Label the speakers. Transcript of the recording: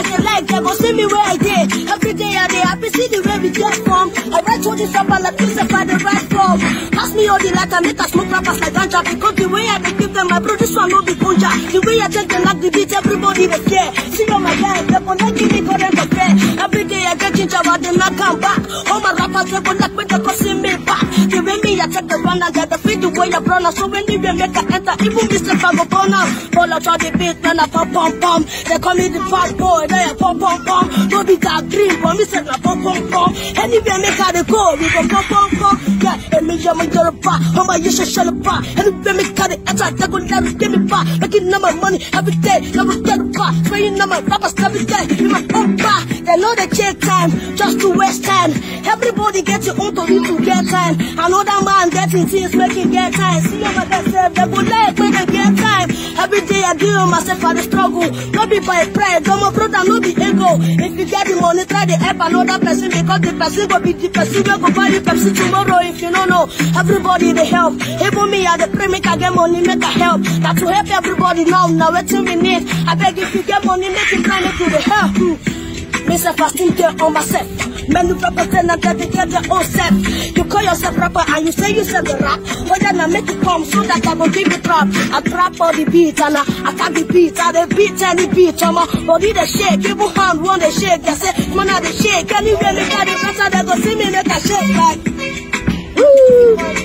Speaker 1: my guys they like, they go see me where I did. Every day I dey happy, see the way we get from. I write all this rapper like Yusuf I the write from. Pass me all the lighter, make us smoke rappers like ganja. Because the way I dey give them, my producer no be kunja. The way I take them like the beat, everybody dey care. See all my guys, they give me current affair. Every day I get ginger, but they not come back. All my they go like when they see me back. The way me I take the run and get the feed the way I run. So when you make I enter, even I go burn out. All out the beat, then I pump pump pump. They call me the bad boy, they a pump pump pump. No be that green, but me na pump pump pump. Anywhere make I go, we go pump pump pump. Yeah, and me get a bar, how my you should shut up bar. Anywhere make I enter, they go me give me bar. Making number money every day, never get a bar. Spraying my rappers every day, in my own bar. They know they take time, just to waste time. Everybody get your own to you to get time. Another man getting things, making get time. See over themselves, they go like when they get time. Every day I deal myself for the struggle. No be by pride, no my brother, no be ego. If you get the money, try to help another person because the person will be the person will go buy you Pepsi tomorrow. If you don't know, everybody they help. Even me, I the pray make I get money, make I help. That to help everybody now, now what we need. I beg if you get money, make it try to do the help. Hmm. Me say fasting there on myself. Men who represent and dedicate their own self. You call yourself rapper and you say you said the rap. But then I make it come so that I go give it rap. I trap all the beat and I attack the beat. I the beat any beat. On my body they shake. Even hand one they shake. They say, man, I they shake. Anyway, me got the better they go see me make a shake like. Woo!